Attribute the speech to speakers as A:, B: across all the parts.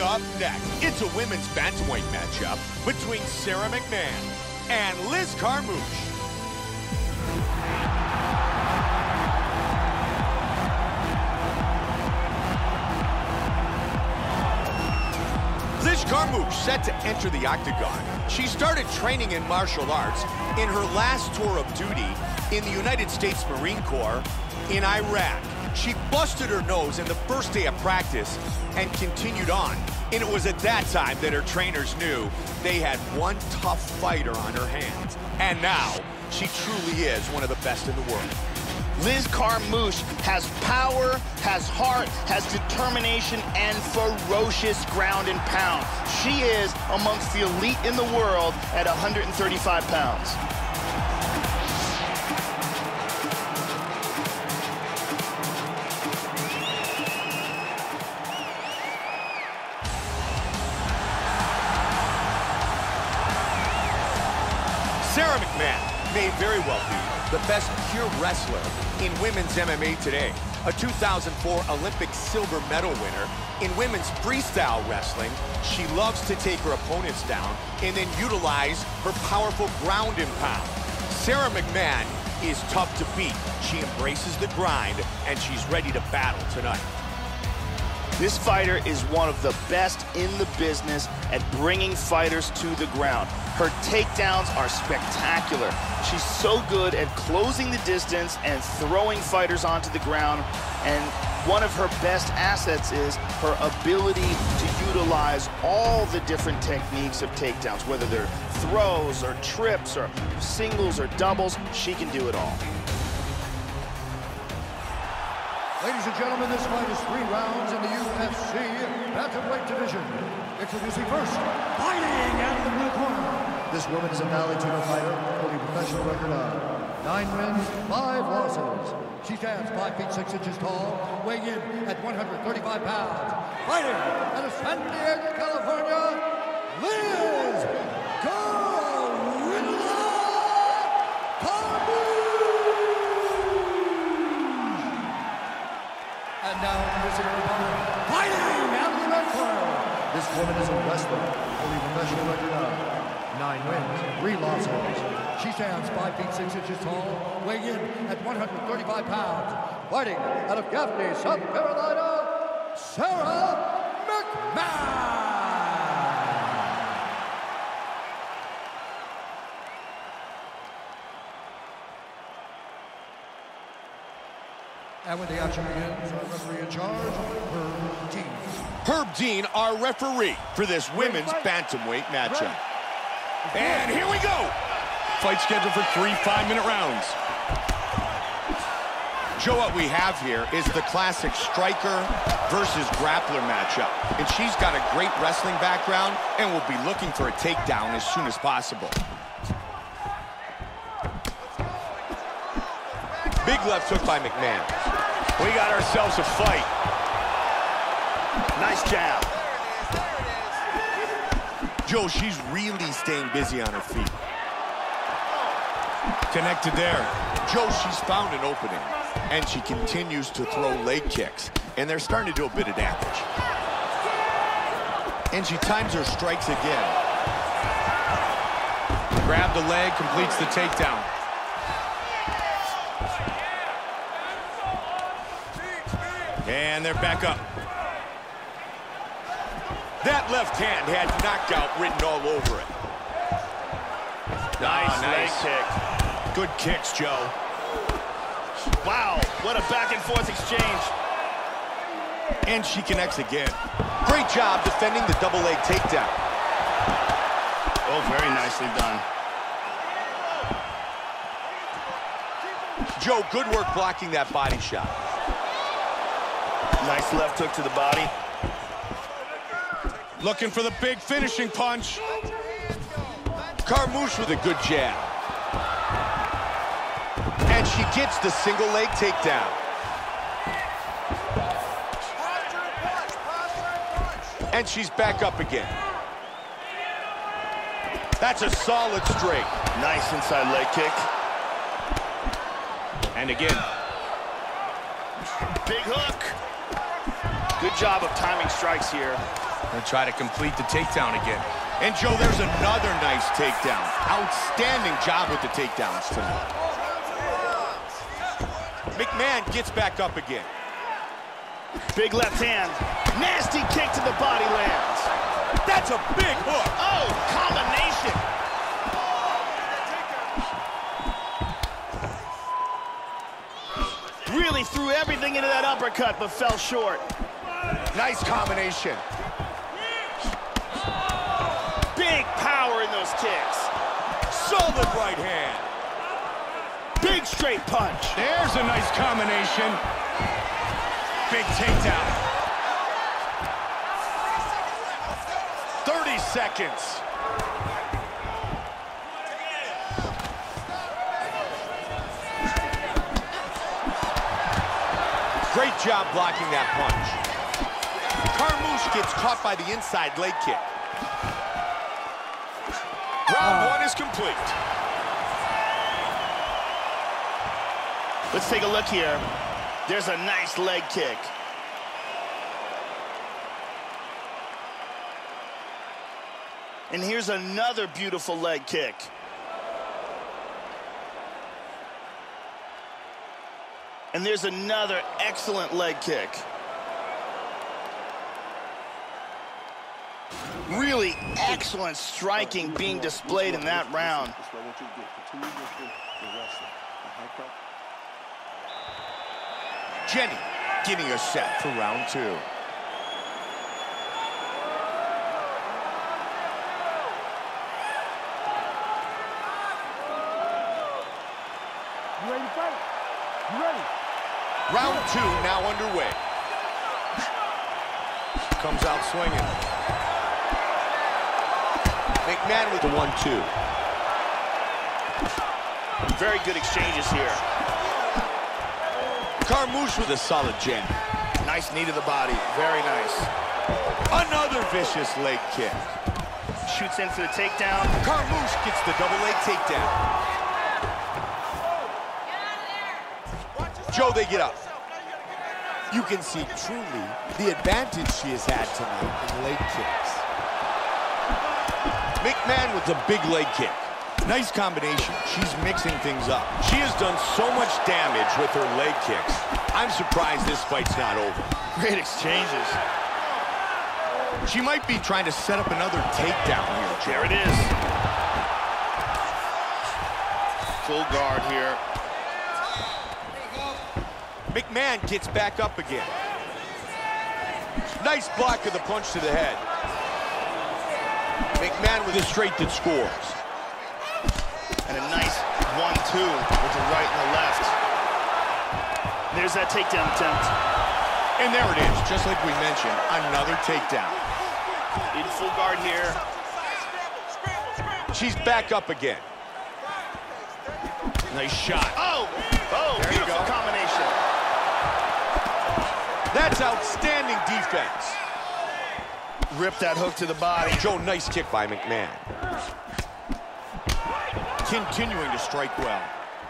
A: up next, it's a women's bantamweight matchup between Sara McMann and Liz Carmouche. Liz Carmouche set to enter the octagon. She started training in martial arts in her last tour of duty in the United States Marine Corps in Iraq. She busted her nose in the first day of practice and continued on. And it was at that time that her trainers knew they had one tough fighter on her hands. And now, she truly is one of the best in the world.
B: Liz Carmouche has power, has heart, has determination, and ferocious ground and pound. She is amongst the elite in the world at 135 pounds.
A: The best pure wrestler in women's MMA today. A 2004 Olympic silver medal winner in women's freestyle wrestling, she loves to take her opponents down and then utilize her powerful ground and pound. Sara McMann is tough to beat. She embraces the grind, and she's ready to battle tonight.
B: This fighter is one of the best in the business at bringing fighters to the ground. Her takedowns are spectacular. She's so good at closing the distance and throwing fighters onto the ground. And one of her best assets is her ability to utilize all the different techniques of takedowns, whether they're throws or trips or singles or doubles, she can do it all.
C: Ladies and gentlemen, this fight is three rounds in the UFC Bantamweight division. Introducing first, fighting out of the blue corner. This woman is a Vale Tudo fighter, holding a professional record of nine wins, five losses. She stands five feet six inches tall, weighing in at 135 pounds. Fighting out of San Diego, California, Liz Gorilla And now, introducing her opponent, fighting out of the red corner. This woman is a wrestler, holding a professional record of nine wins, three losses. She stands five feet six inches tall, weighing in at 135 pounds. Fighting out of Gaffney, South Carolina, Sara McMann. And when the action begins, our referee in charge, Herb Dean.
A: Herb Dean, our referee for this women's bantamweight matchup. And here we go. Fight scheduled for three five-minute rounds. Joe, what we have here is the classic striker versus grappler matchup. And she's got a great wrestling background and will be looking for a takedown as soon as possible. Big left hook by McMann. We got ourselves a fight.
B: Nice jab.
A: Joe, she's really staying busy on her feet. Connected there. Joe, she's found an opening, and she continues to throw leg kicks, and they're starting to do a bit of damage. And she times her strikes again.
D: Grab the leg, completes the takedown.
A: And they're back up. That left hand had knockout written all over it.
B: Nice,
A: Ah,
B: leg kick.
A: Good kicks, Joe.
B: Wow, what a back and forth exchange.
A: And she connects again. Great job defending the double leg takedown.
B: Oh, very nicely done.
A: Joe, good work blocking that body shot.
B: Nice left hook to the body.
D: Looking for the big finishing punch.
A: Carmouche with a good jab. She gets the single leg takedown. And she's back up again. That's a solid straight.
B: Nice inside leg kick.
D: And again.
B: Big hook. Good job of timing strikes here.
D: Gonna try to complete the takedown again.
A: And Joe, there's another nice takedown. Outstanding job with the takedowns tonight. McMann gets back up again.
B: Big left hand. Nasty kick to the body lands.
A: That's a big hook.
B: Oh, combination. Really threw everything into that uppercut, but fell short.
A: Nice combination.
B: Big power in those kicks.
A: Solid right hand.
B: Big straight punch.
D: There's a nice combination. Big takedown.
A: 30 seconds. Great job blocking that punch. Carmouche gets caught by the inside leg kick. Round uh. one is complete.
B: Let's take a look here. There's a nice leg kick. And here's another beautiful leg kick. And there's another excellent leg kick. Really excellent striking being displayed in that round.
A: Jenny getting us set for round two.
E: You ready to fight? You ready?
A: Round two now underway. Comes out swinging. McMann with the one-two.
B: Very good exchanges here.
A: Carmouche with a solid jab.
B: Nice knee to the body. Very nice.
A: Another vicious leg kick.
B: Shoots in for the takedown.
A: Carmouche gets the double leg takedown. Joe, they get up. You can see truly the advantage she has had tonight in leg kicks. McMann with a big leg kick. Nice combination. She's mixing things up. She has done so much damage with her leg kicks. I'm surprised this fight's not over.
B: Great exchanges.
A: She might be trying to set up another takedown here.
B: There it is. Full guard here.
A: McMann gets back up again. Nice block of the punch to the head. McMann with a straight that scores.
B: And a nice one-two with the right and the left. There's that takedown attempt.
A: And there it is, just like we mentioned, another takedown.
B: In full guard here.
A: She's back up again. Nice shot.
B: Oh! Oh,
A: There you
B: beautiful
A: go.
B: combination.
A: That's outstanding defense.
B: Rip that hook to the body.
A: Joe, nice kick by McMann. Continuing to strike well.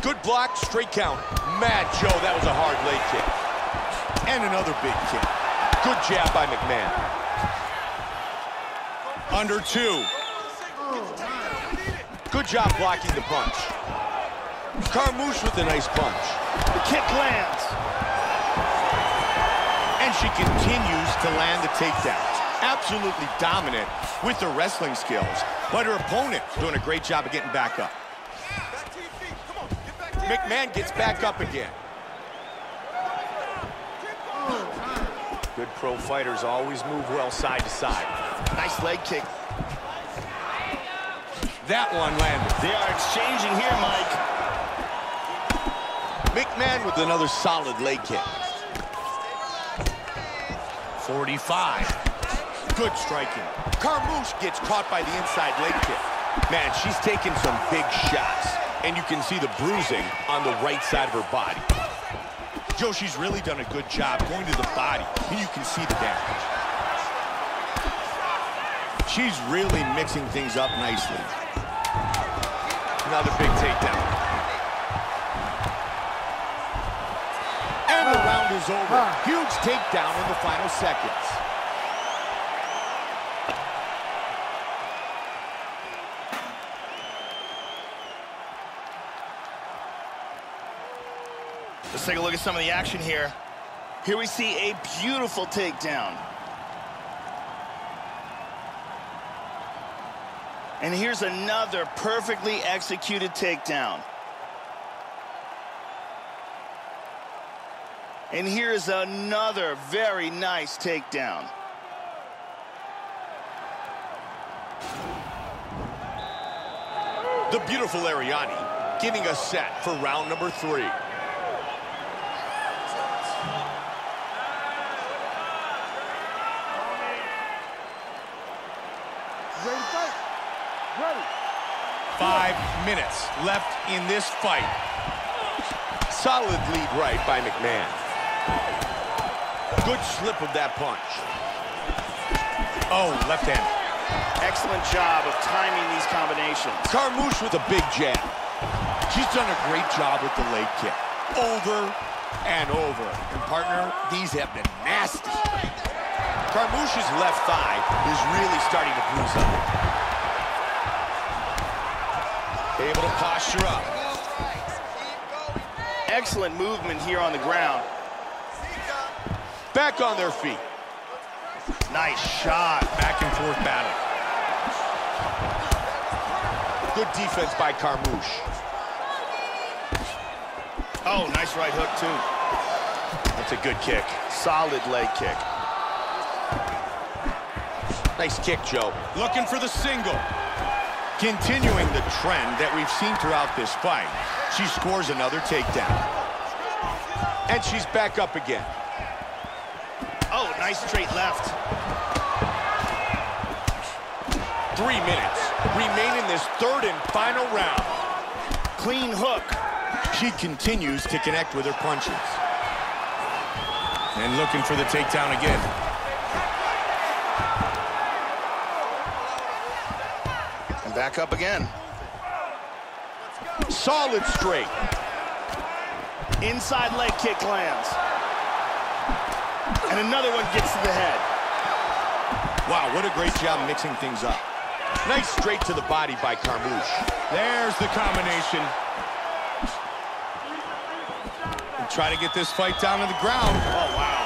A: Good block, straight count. Mad Joe, that was a hard leg kick. And another big kick. Good jab by McMann. Under two. Good job blocking the punch. Carmouche with a nice punch.
B: The kick lands.
A: And she continues to land the takedowns. Absolutely dominant with her wrestling skills. But her opponent doing a great job of getting back up. McMann gets back up again. Good pro fighters always move well side to side.
B: Nice leg kick.
A: That one landed.
B: They are exchanging here, Mike.
A: McMann with another solid leg kick. 45. Good striking. Carmouche gets caught by the inside leg kick. Man, she's taking some big shots. And you can see the bruising on the right side of her body. Joe, she's really done a good job going to the body, and you can see the damage. She's really mixing things up nicely. Another big takedown. And the round is over. Huge takedown in the final seconds.
B: Let's take a look at some of the action here. Here we see a beautiful takedown. And here's another perfectly executed takedown. And here's another very nice takedown.
A: The beautiful Arianny getting us set for round number three.
E: Ready to fight? Ready.
A: Five minutes left in this fight. Solid lead right by McMann. Good slip of that punch. Oh, left hand.
B: Excellent job of timing these combinations.
A: Carmouche with a big jab. She's done a great job with the leg kick. Over and over. And partner, these have been nasty. Carmouche's left thigh is really starting to bruise up. Able to posture up.
B: Excellent movement here on the ground.
A: Back on their feet.
B: Nice shot.
A: Back and forth battle. Good defense by Carmouche.
B: Oh, nice right hook, too.
A: That's a good kick.
B: Solid leg kick.
A: Nice kick, Joe. Looking for the single. Continuing the trend that we've seen throughout this fight. She scores another takedown. And she's back up again.
B: Oh, nice straight left.
A: Three minutes remain in this third and final round.
B: Clean hook.
A: She continues to connect with her punches. And looking for the takedown again.
B: And back up again.
A: Solid straight.
B: Inside leg kick lands. And another one gets to the head.
A: Wow, what a great job mixing things up. Nice straight to the body by Carmouche. There's the combination. And try to get this fight down to the ground.
B: Oh, wow.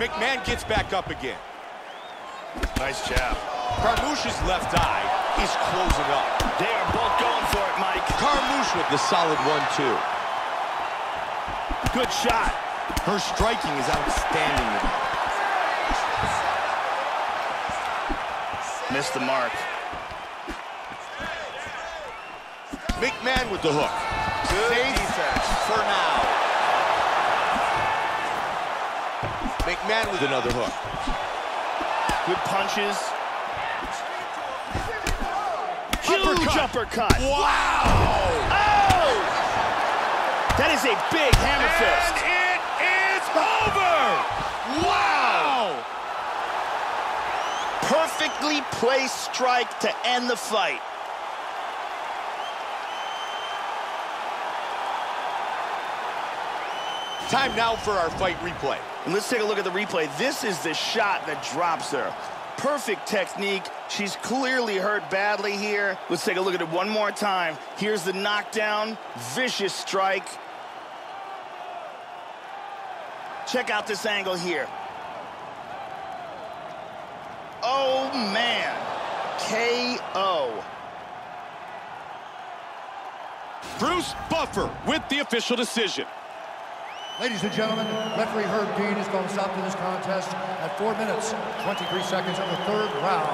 A: McMann gets back up again.
B: Nice jab.
A: Carmouche's left eye is closing up.
B: They are both going for it, Mike.
A: Carmouche with the solid one-two.
B: Good shot.
A: Her striking is outstanding.
B: Missed the mark.
A: McMann with the hook.
B: Good
A: Safe
B: defense.
A: for now. McMann with another hook.
B: Good punches. Huge uppercut.
A: Wow!
B: Oh! That is a big hammer fist.
A: And it is over! Wow!
B: Perfectly placed strike to end the fight.
A: Time now for our fight replay.
B: And let's take a look at the replay. This is the shot that drops her. Perfect technique. She's clearly hurt badly here. Let's take a look at it one more time. Here's the knockdown. Vicious strike. Check out this angle here. Oh, man. KO.
A: Bruce Buffer with the official decision.
C: Ladies and gentlemen, referee Herb Dean is going to stop to this contest at 4 minutes, 23 seconds of the third round.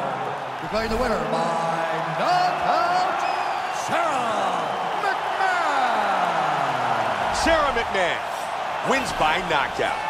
C: Declaring the winner by knockout, Sara McMann.
A: Sara McMann wins by knockout.